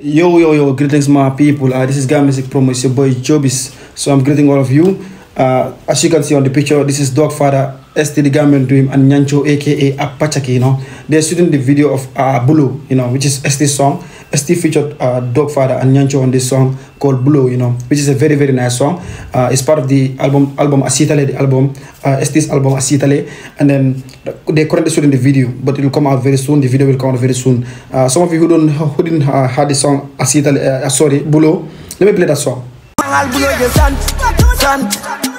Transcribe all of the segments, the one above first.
Yo, yo, yo, greetings, my people. Uh, this is Gam Music Promo. It's your boy Jobis. So I'm greeting all of you. Uh, as you can see on the picture, this is Dogfather, ST the Gambian Dream, and Nyancho, aka Apachaki. You know, they're shooting the video of uh, Bulo, you know, which is ST song. ST featured uh, Dogfather and Nyancho on this song called Bulo, you know, which is a very, very nice song. Uh, it's part of the album, album Asitale, the album, uh, ST's album Asitale. And then they're currently shooting the video, but it will come out very soon. The video will come out very soon. Uh, some of you who don't, who didn't uh, have the song Asitale, uh, sorry, Bulo, let me play that song.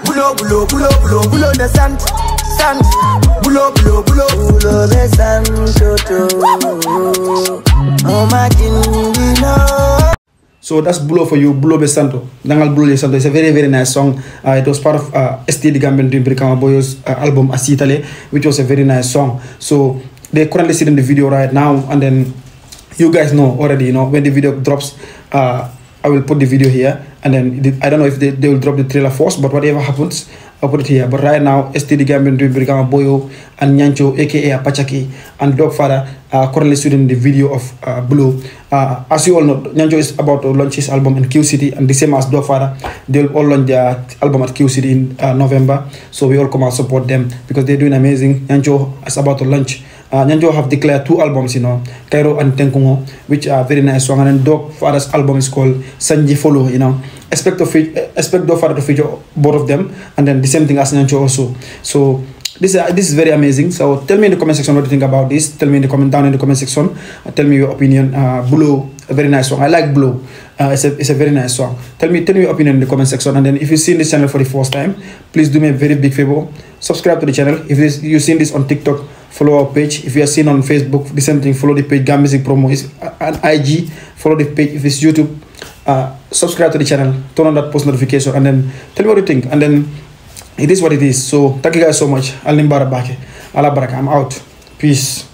Bulo Bulo bulo bulo bulo de sant, sant Bulo bulo bulo bulo de santo So that's Bulo for you, Bulo Besanto. Dangal Bulo Besanto. It's a very, very nice song. Uh, it was part of uh, ST the Gambian Dream Brikama Boyo's uh, album Asitale, which was a very nice song. So they're currently sitting the video right now, and then you guys know already, you know, when the video drops, uh, I will put the video here, and then the, I don't know if they, they will drop the trailer first, but whatever happens, I'll put it here. But right now, ST the Gambian Dream Brikama Boyo and Nyancho, aka Apachaki, and Dogfather are currently shooting the video of uh, Bulo. Uh, as you all know, Nyancho is about to launch his album in Q City, and the same as Dogfather, they'll all launch their album at Q City in uh, November. So we all come out support them because they're doing amazing. Nyancho is about to launch. Uh, have declared two albums, you know, Cairo and Tenkungo, which are very nice song. And then Dogfather's album is called Sanji Follow, you know. Expect to fe- expect Dogfather to feature both of them, and then the same thing as Nyancho also. So this is, this is very amazing. So tell me in the comment section what you think about this. Tell me in the comment down in the comment section. Uh, tell me your opinion. Uh, Bulo, a very nice song. I like Bulo. Uh, it's a it's a very nice song. Tell me tell me your opinion in the comment section. And then if you've seen this channel for the first time, please do me a very big favor. Subscribe to the channel. If this, you've seen this on TikTok, follow our page. If you are seen on Facebook, the same thing. Follow the page. Gam Music Promo is on IG. Follow the page. If it's YouTube, uh, subscribe to the channel. Turn on that post notification, and then tell me what you think. And then it is what it is. So thank you guys so much. Alim Barabake. Allah Baraka. I'm out. Peace.